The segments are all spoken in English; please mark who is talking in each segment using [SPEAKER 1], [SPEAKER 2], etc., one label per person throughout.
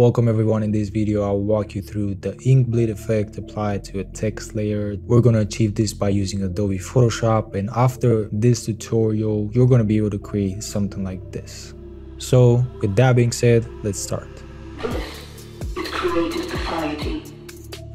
[SPEAKER 1] Welcome everyone in this video I'll walk you through the ink bleed effect applied to a text layer. We're going to achieve this by using Adobe Photoshop and after this tutorial you're going to be able to create something like this. So with that being said let's start.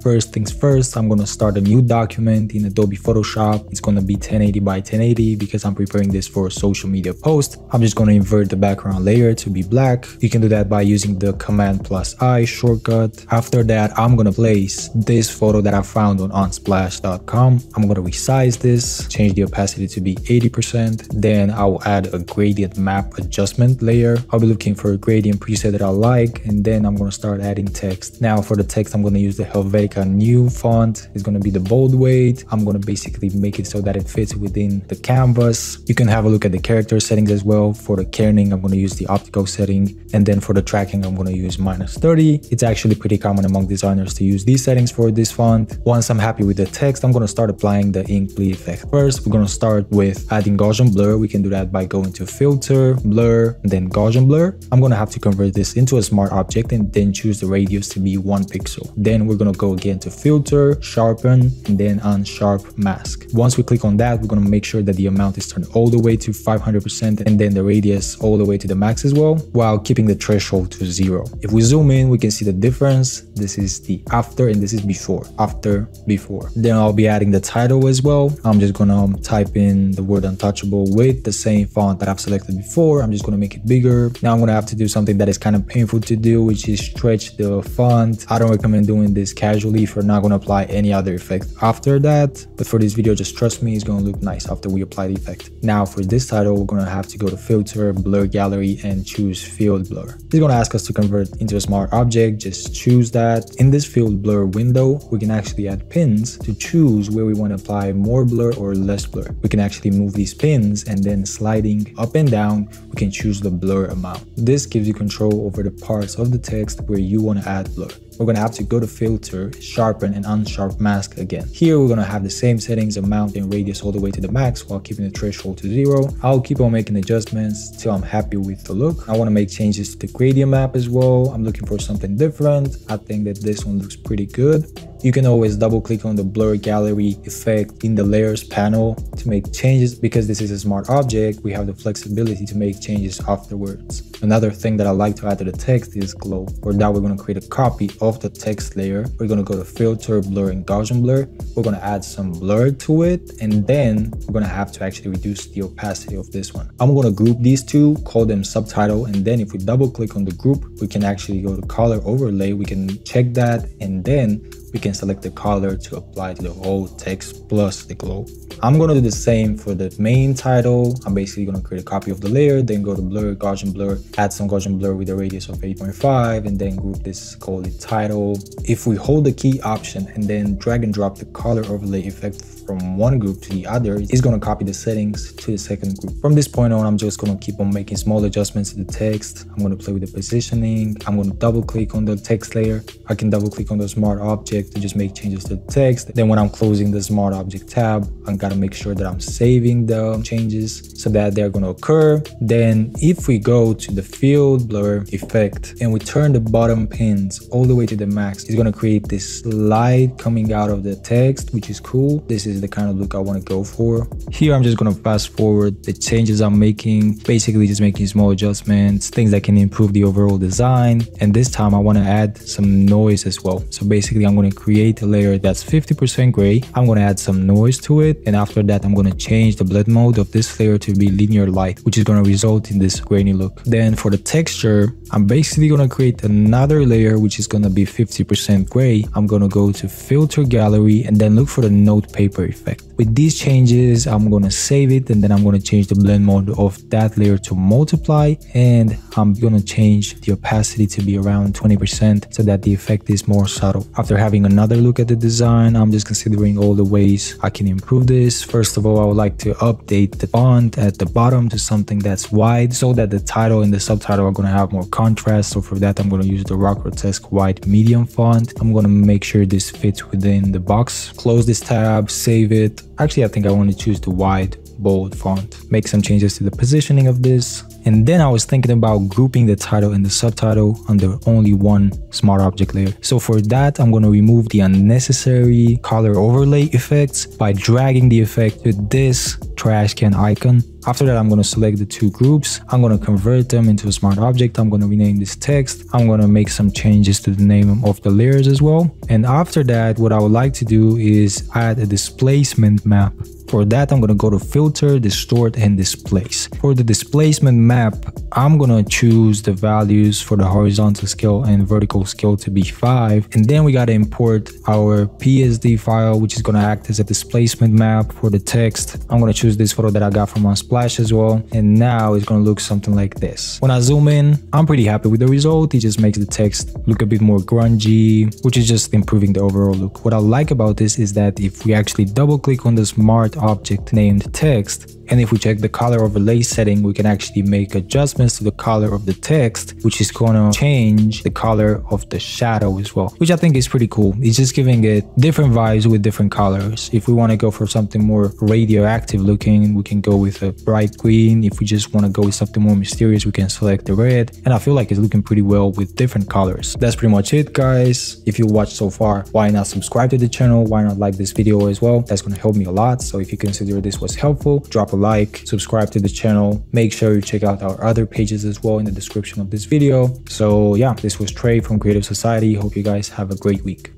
[SPEAKER 1] First things first, I'm gonna start a new document in Adobe Photoshop. It's gonna be 1080 by 1080 because I'm preparing this for a social media post. I'm just gonna invert the background layer to be black. You can do that by using the Command plus I shortcut. After that, I'm gonna place this photo that I found on unsplash.com. I'm gonna resize this, change the opacity to be 80%. Then I'll add a gradient map adjustment layer. I'll be looking for a gradient preset that I like, and then I'm gonna start adding text. Now for the text, I'm gonna use the Helvetica Neue font. Is going to be the bold weight. I'm going to basically make it so that it fits within the canvas. You can have a look at the character settings as well. For the kerning i'm going to use the optical setting. And then for the tracking i'm going to use minus 30 it's actually pretty common among designers to use these settings for this font. Once i'm happy with the text i'm going to start applying the ink bleed effect first. We're going to start with adding gaussian blur. We can do that by going to filter blur and then gaussian blur. I'm going to have to convert this into a smart object and then choose the radius to be one pixel. Then we're going to go again to filter, sharpen, and then unsharp mask. Once we click on that, we're gonna make sure that the amount is turned all the way to 500% and then the radius all the way to the max as well, while keeping the threshold to zero. If we zoom in, we can see the difference. This is the after and this is before, after, before. Then I'll be adding the title as well. I'm just gonna um, type in the word untouchable with the same font that I've selected before. I'm just gonna make it bigger. Now I'm gonna have to do something that is kind of painful to do, which is stretch the font. I don't recommend doing this casually if we're not going to apply any other effect after that. But for this video, just trust me, it's going to look nice after we apply the effect. Now for this title, we're going to have to go to filter, blur gallery and choose field blur. It's going to ask us to convert into a smart object. Just choose that. In this field blur window, we can actually add pins to choose where we want to apply more blur or less blur. We can actually move these pins and then sliding up and down, we can choose the blur amount. This gives you control over the parts of the text where you want to add blur we're gonna have to go to filter, sharpen and unsharp mask again. Here we're gonna have the same settings, amount and radius all the way to the max while keeping the threshold to zero. I'll keep on making adjustments till I'm happy with the look. I wanna make changes to the gradient map as well. I'm looking for something different. I think that this one looks pretty good. You can always double click on the blur gallery effect in the layers panel to make changes because this is a smart object. We have the flexibility to make changes afterwards. Another thing that I like to add to the text is glow. For that, we're going to create a copy of the text layer. We're going to go to filter, blur, and Gaussian blur. We're going to add some blur to it. And then we're going to have to actually reduce the opacity of this one. I'm going to group these two, call them subtitle. And then if we double click on the group, we can actually go to color overlay. We can check that. And then we can select the color to apply to the whole text plus the glow. I'm going to do the same for the main title. I'm basically going to create a copy of the layer, then go to blur, Gaussian blur, add some Gaussian blur with a radius of 8.5, and then group this, call it title. If we hold the key option and then drag and drop the color overlay effect from one group to the other, it's going to copy the settings to the second group. From this point on, I'm just going to keep on making small adjustments to the text. I'm going to play with the positioning. I'm going to double click on the text layer. I can double click on the smart object to just make changes to the text. Then when I'm closing the smart object tab, I'm got to make sure that I'm saving the changes so that they're going to occur. Then if we go to the field blur effect and we turn the bottom pins all the way to the max, it's going to create this light coming out of the text, which is cool. This is the kind of look I want to go for. Here, I'm just going to fast forward the changes I'm making, basically just making small adjustments, things that can improve the overall design. And this time I want to add some noise as well. So basically I'm going to create a layer that's 50% gray. I'm going to add some noise to it. And after that, I'm going to change the blend mode of this layer to be linear light, which is going to result in this grainy look. Then for the texture, I'm basically going to create another layer, which is going to be 50% gray. I'm going to go to filter gallery and then look for the note paper effect. With these changes, I'm gonna save it and then I'm gonna change the blend mode of that layer to multiply and I'm gonna change the opacity to be around 20% so that the effect is more subtle. After having another look at the design, I'm just considering all the ways I can improve this. First of all, I would like to update the font at the bottom to something that's wide so that the title and the subtitle are gonna have more contrast. So for that, I'm gonna use the Rock Grotesque Wide medium font. I'm gonna make sure this fits within the box. Close this tab, save it. Actually, I think I want to choose the wide bold font. Make some changes to the positioning of this And then I was thinking about grouping the title and the subtitle under only one smart object layer. So for that, I'm going to remove the unnecessary color overlay effects by dragging the effect to this trash can icon. After that, I'm going to select the two groups. I'm going to convert them into a smart object. I'm going to rename this text. I'm going to make some changes to the name of the layers as well. And after that, what I would like to do is add a displacement map for that, I'm gonna go to filter, distort, and displace. For the displacement map, I'm gonna choose the values for the horizontal scale and vertical scale to be five. And then we gotta import our PSD file, which is gonna act as a displacement map for the text. I'm gonna choose this photo that I got from Unsplash as well. And now it's gonna look something like this. When I zoom in, I'm pretty happy with the result. It just makes the text look a bit more grungy, which is just improving the overall look. What I like about this is that if we actually double click on the smart object named text and if we check the color overlay setting, we can actually make adjustments to the color of the text, which is to change the color of the shadow as well, which I think is pretty cool. It's just giving it different vibes with different colors. If we want to go for something more radioactive looking, we can go with a bright green. If we just want to go with something more mysterious, we can select the red. And I feel like it's looking pretty well with different colors. That's pretty much it, guys. If you watched so far, why not subscribe to the channel? Why not like this video as well? That's to help me a lot. So if you consider this was helpful, drop a like, subscribe to the channel. Make sure you check out our other pages as well in the description of this video. So yeah, this was Trey from Creative Society. Hope you guys have a great week.